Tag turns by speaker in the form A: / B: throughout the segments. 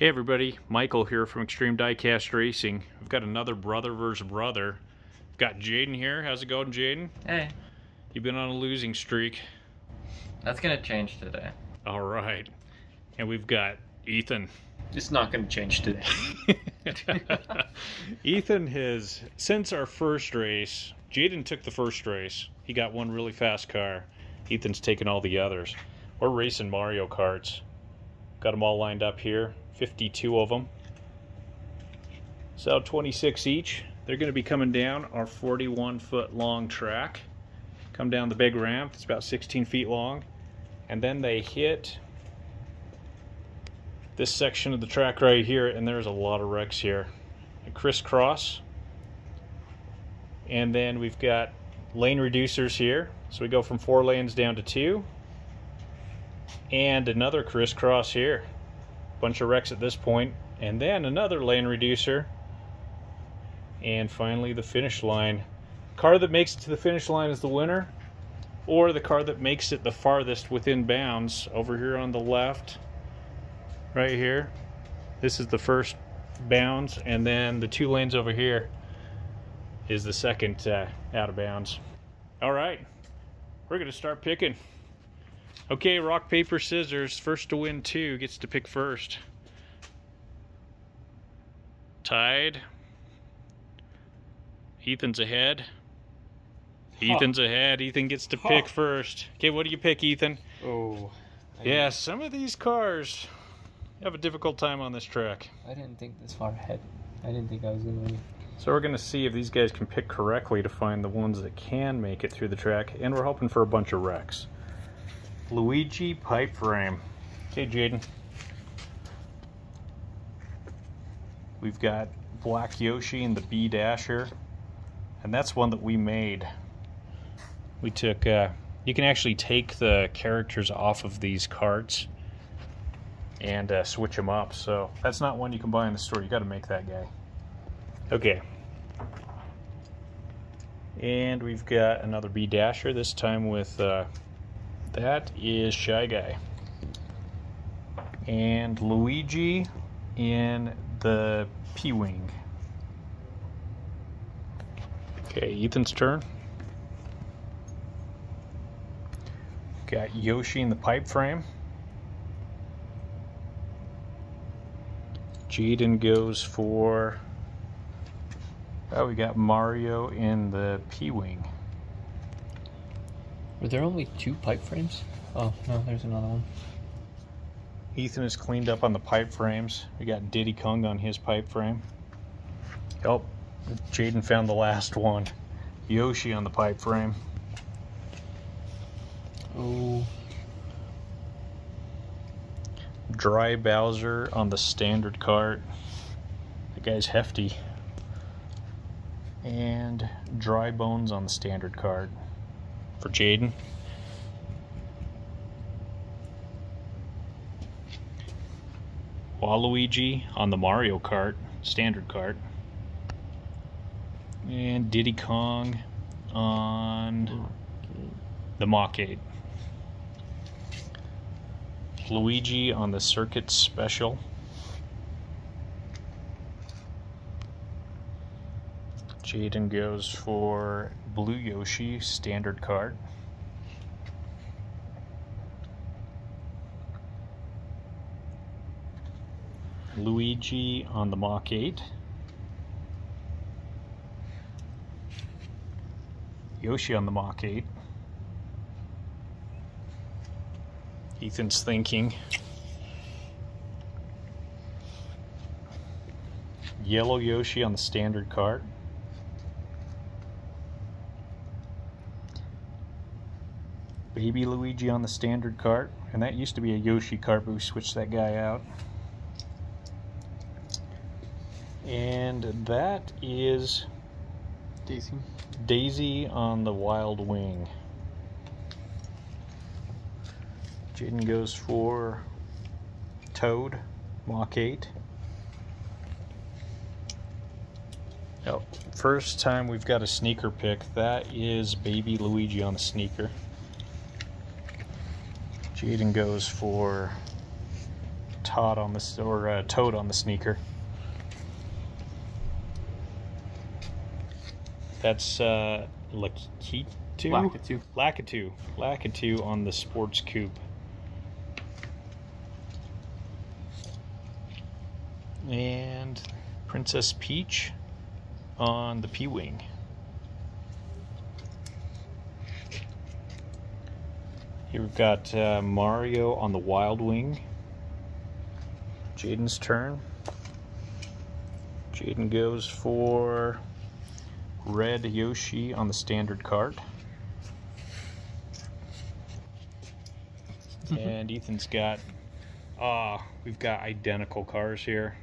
A: Hey everybody, Michael here from Xtreme Diecast Racing. We've got another brother versus brother. I've Got Jaden here. How's it going, Jaden?
B: Hey,
A: You've been on a losing streak.
B: that's gonna change today.
A: All right. And we've got Ethan.
C: It's not going to change today.
A: Ethan has, since our first race, Jaden took the first race. He got one really fast car. Ethan's taken all the others. We're racing Mario Karts. Got them all lined up here, 52 of them. So 26 each. They're going to be coming down our 41 foot long track. Come down the big ramp, it's about 16 feet long. And then they hit this section of the track right here, and there's a lot of wrecks here. A crisscross. And then we've got lane reducers here. So we go from four lanes down to two. And another crisscross here. Bunch of wrecks at this. And then another lane reducer. And finally the finish line. Car that makes it to the finish line is the winner. Or the car that makes it the farthest within bounds over here on the left right here. This is the first bounds, and then the two lanes over here is the second uh, out of bounds. All right, we're gonna start picking. Okay, rock, paper, scissors. First to win two gets to pick first. Tied. Ethan's ahead. Ethan's ahead. Ethan gets to pick first. Okay, what do you pick, Ethan?
C: Oh. I
A: Yeah, some of these cars have a difficult time on this track.
C: I didn't think this far ahead. I didn't think I was going to win.
A: So we're going to see if these guys can pick correctly to find the ones that can make it through the track, and we're hoping for a bunch of wrecks. Luigi pipe frame. Okay, Jaden. We've got Black Yoshi and the B Dasher, and that's one that we made. We took. Uh, you can actually take the characters off of these carts and uh, switch them up. So that's not one you can buy in the store. You got to make that guy. Okay. And we've got another B Dasher, this time with, uh, that is Shy Guy. And Luigi in the P-Wing. Okay, Ethan's turn. Got Yoshi in the pipe frame. Jaden goes for Oh, we got Mario in the P-Wing.
C: Were there only two pipe frames? Oh, no, there's another one.
A: Ethan is cleaned up on the pipe frames. We got Diddy Kong on his pipe frame. Oh, Jaden found the last one. Yoshi on the pipe frame.
C: Oh.
A: Dry Bowser on the standard cart. That guy's hefty. And Dry Bones on the standard cart for Jaden. Waluigi on the Mario Kart, standard cart. And Diddy Kong on the Mach 8. Luigi on the Circuit Special. Jaden goes for Blue Yoshi standard card. Luigi on the Mach 8. Yoshi on the Mach 8. Ethan's thinking. Yellow Yoshi on the standard cart. Baby Luigi on the standard cart. And that used to be a Yoshi cart, but we switched that guy out. And that is
C: Daisy.
A: Daisy on the Wild Wing. Jaden goes for Toad, Mach 8. Oh, first time we've got a sneaker pick. That is Baby Luigi on the sneaker. Jaden goes for Todd on this or uh, Toad on the sneaker. That's uh, Lakitu.
C: Lakitu.
A: Lakitu. Lakitu on the sports coupe. And Princess Peach on the P Here we've got uh, Mario on the Wild Wing. Jaden's turn. Jaden goes for red Yoshi on the standard cart. and Ethan's got ah, we've got identical cars here.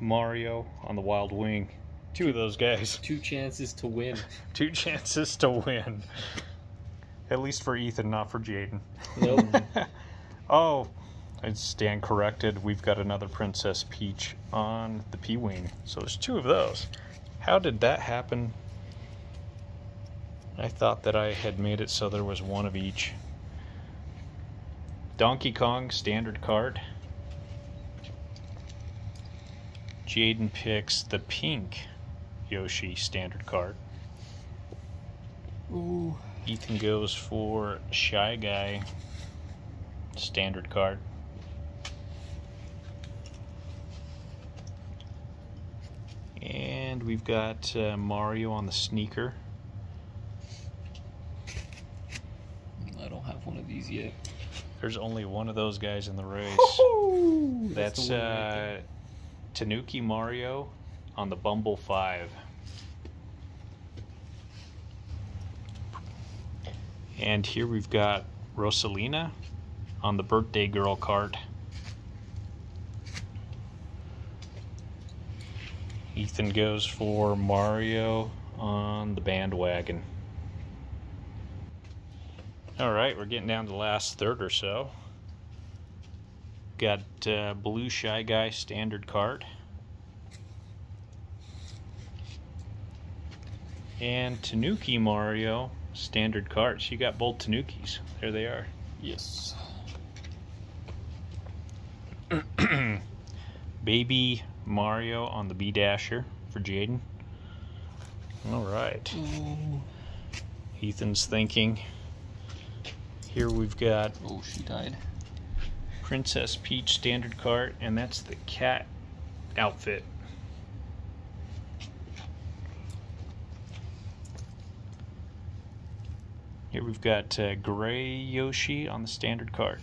A: Mario on the Wild Wing. Two of those guys.
C: Two chances to win.
A: Two chances to win. At least for Ethan, not for Jaden.
C: Nope.
A: oh, I stand corrected. We've got another Princess Peach on the P Wing. So there's two of those. How did that happen? I thought that I had made it so there was one of each. Donkey Kong standard card. Jaden picks the pink Yoshi standard card.
C: Ooh.
A: Ethan goes for Shy Guy standard card. And we've got uh, Mario on the sneaker.
C: I don't have one of these yet.
A: There's only one of those guys in the race. That's,
C: the one right
A: uh. Tanuki Mario on the Bumble 5. And here we've got Rosalina on the Birthday Girl cart. Ethan goes for Mario on the bandwagon. All right, we're getting down to the last third or so. Got uh, Blue Shy Guy standard card. And Tanuki Mario standard cards. You got both Tanukis. There they are.
C: Yes.
A: Baby Mario on the B Dasher for Jaden. All right.
C: Ooh.
A: Ethan's thinking. Here we've got
C: Oh, she died.
A: Princess Peach standard cart, and that's the cat outfit. Here we've got uh, Gray Yoshi on the standard cart.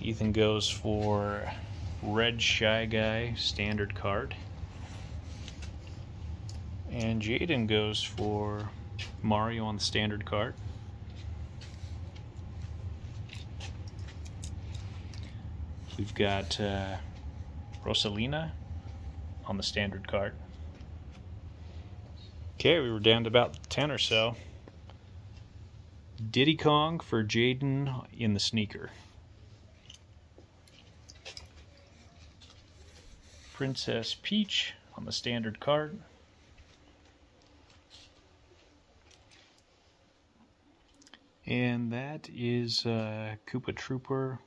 A: Ethan goes for Red Shy Guy standard card. And Jaden goes for Mario on the standard cart. We've got uh, Rosalina on the standard card. Okay, we were down to about 10 or so. Diddy Kong for Jaden in the sneaker. Princess Peach on the standard card. And that is uh, Koopa Trooper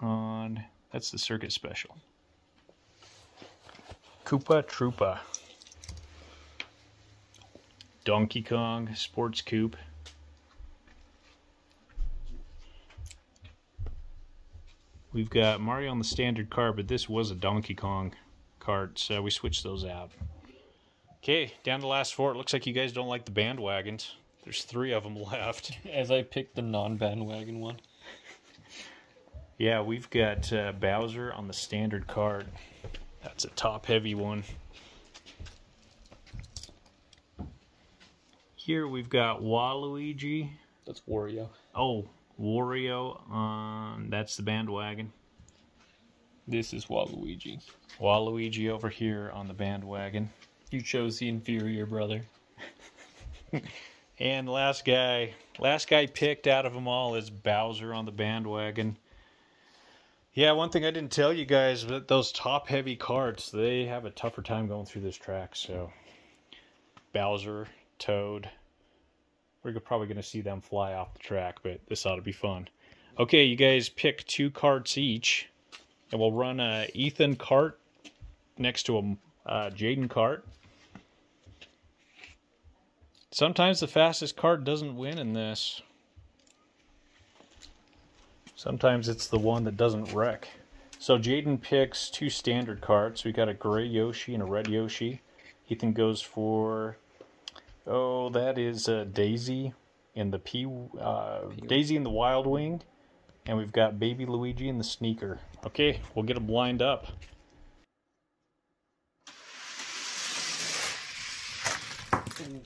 A: on that's the circuit special. Koopa Troopa. Donkey Kong Sports Coupe. We've got Mario on the standard card, but this was a Donkey Kong card, so we switched those out. Okay, down to the last four. It looks like you guys don't like the bandwagons. There's three of them left.
C: As I picked the non-bandwagon one.
A: Yeah, we've got uh, Bowser on the standard card. That's a top heavy one. Here we've got Waluigi.
C: That's Wario.
A: Oh, Wario on that's the bandwagon.
C: This is Waluigi.
A: Waluigi over here on the bandwagon.
C: You chose the inferior brother.
A: And last guy, last guy picked out of them all is Bowser on the bandwagon. Yeah, one thing I didn't tell you guys, but those top heavy carts, they have a tougher time going through this track. So Bowser, Toad, we're probably going to see them fly off the track, but this ought to be fun. Okay, you guys pick two carts each, and we'll run a Ethan cart next to a Jaden cart. Sometimes the fastest cart doesn't win in this. Sometimes it's the one that doesn't wreck. So Jaden picks two standard carts. We got a gray Yoshi and a red Yoshi. Ethan goes for, oh, that is uh, Daisy in the P, uh, Daisy in the Wild Wing, and we've got Baby Luigi in the Sneaker. Okay, we'll get them lined up. We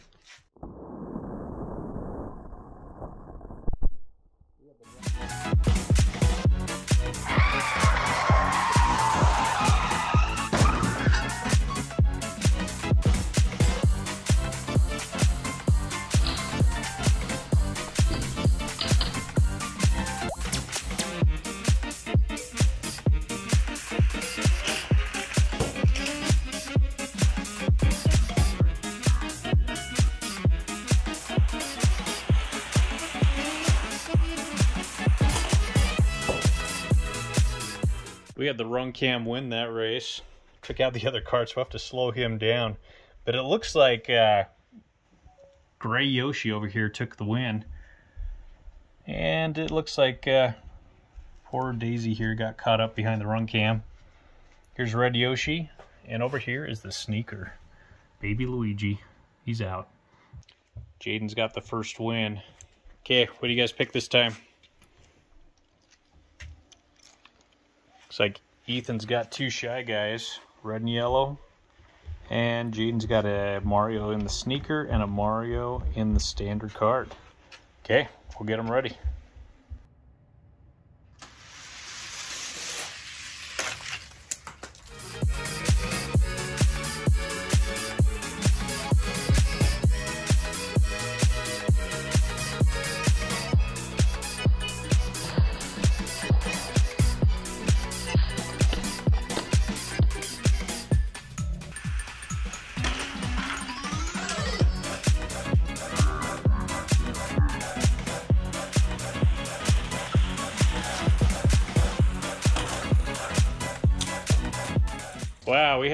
A: had the run cam win that race. Took out the other carts. We'll have to slow him down. But it looks like uh, Gray Yoshi over here took the win. And it looks like uh, poor Daisy here got caught up behind the run cam. Here's Red Yoshi. And over here is the sneaker. Baby Luigi. He's out. Jaden's got the first win. Okay, what do you guys pick this time? Looks like Ethan's got two Shy Guys, red and yellow. And Jaden's got a Mario in the sneaker and a Mario in the standard card. Okay, we'll get them ready.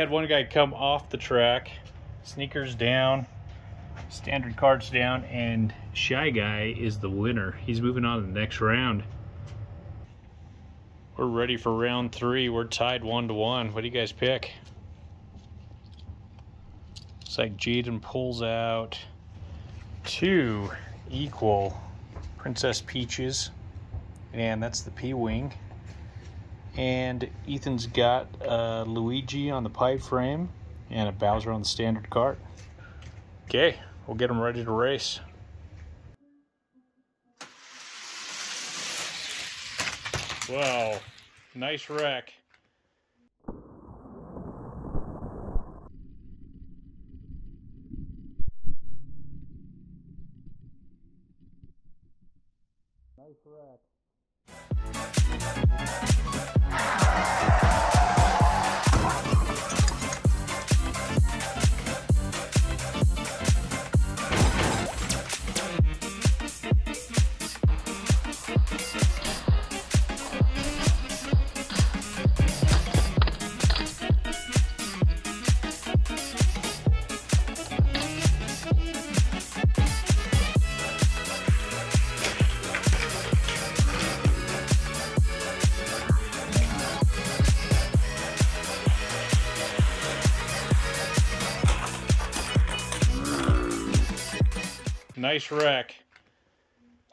A: Had one guy come off the track, sneakers down, standard cards down, and Shy Guy is the winner. He's moving on to the next round. We're ready for round three. We're tied one to one. What do you guys pick? Looks like Jaden pulls out two equal Princess Peaches, and that's the P-Wing. And Ethan's got uh, Luigi on the pipe frame and a Bowser on the standard cart. Okay, we'll get them ready to race. Wow, nice wreck. Nice wreck. Nice wreck.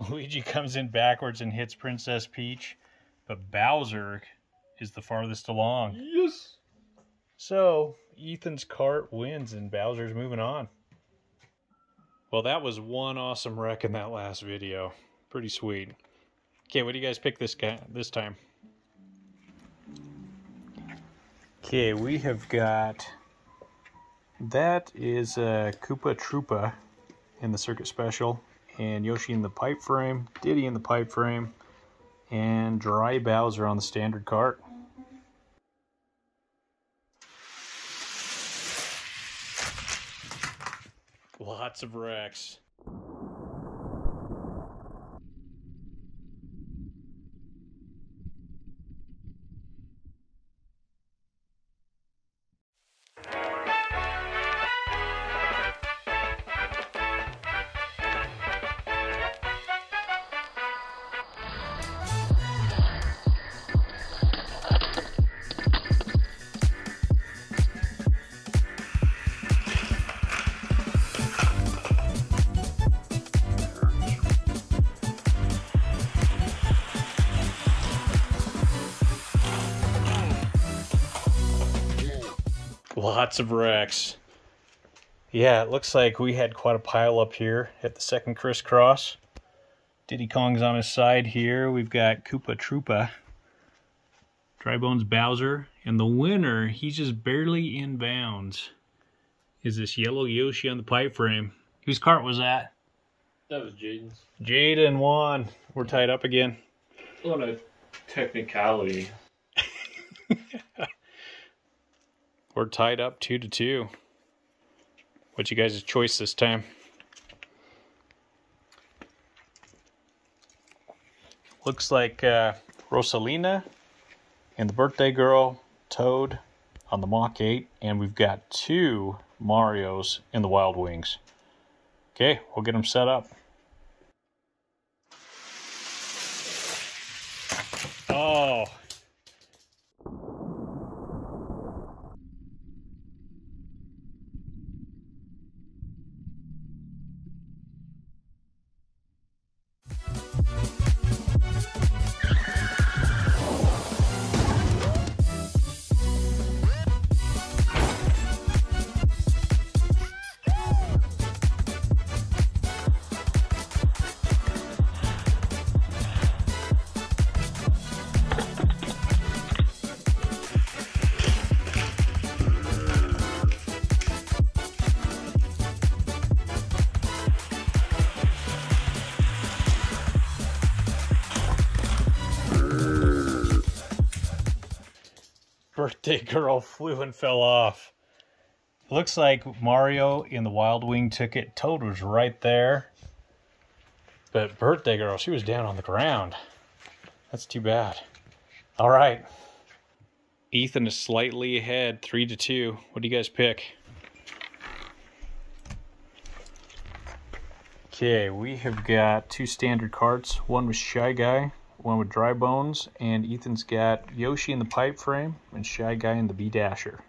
A: Luigi comes in backwards and hits Princess Peach, but Bowser is the farthest along.
C: Yes.
A: So, Ethan's cart wins and Bowser's moving on. Well, that was one awesome wreck in that last video. Pretty sweet. Okay, what do you guys pick this guy this time? Okay, we have got that is a Koopa Troopa in the Circuit Special, and Yoshi in the pipe frame, Diddy in the pipe frame, and Dry Bowser on the standard cart. Lots of wrecks. Lots of wrecks. Yeah, it looks like we had quite a pile up here at the second crisscross. Diddy Kong's on his side here. We've got Koopa Troopa, Dry Bones Bowser, and the winner, he's just barely in bounds, is this yellow Yoshi on the pipe frame. Whose cart was that?
C: That was Jaden's.
A: Jaden won. We're tied up again.
C: What a technicality.
A: We're tied up two to two. What's you guys' choice this time? Looks like uh, Rosalina and the birthday girl, Toad on the Mach 8, and we've got two Marios in the Wild Wings. Okay, we'll get them set up. Oh. Birthday girl flew and fell off. Looks like Mario in the Wild Wing took it. Toad was right there. But birthday girl, she was down on the ground. That's too bad. All right. Ethan is slightly ahead, three to two. What do you guys pick? Okay, we have got two standard carts. One with Shy Guy, one with Dry Bones, and Ethan's got Yoshi in the pipe frame and Shy Guy in the B Dasher.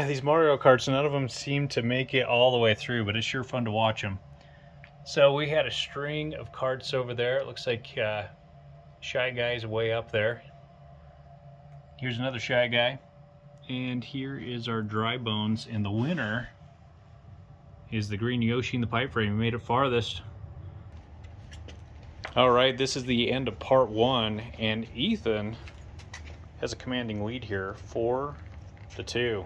A: Yeah, these Mario Karts, none of them seem to make it all the way through, but it's sure fun to watch them. So we had a string of carts over there. It looks like uh, Shy Guy's way up there. Here's another Shy Guy. And here is our Dry Bones. And the winner is the green Yoshi in the pipe frame. We made it farthest. All right, this is the end of part one. And Ethan has a commanding lead here, four to two.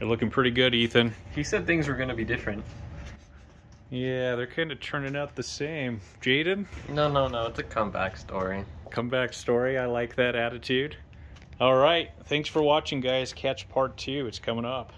A: You're looking pretty good, Ethan.
C: He said things were going to be different.
A: Yeah, they're kind of turning out the same. Jaden?
B: No, no, no. It's a comeback story.
A: Comeback story. I like that attitude. All right. Thanks for watching, guys. Catch part two. It's coming up.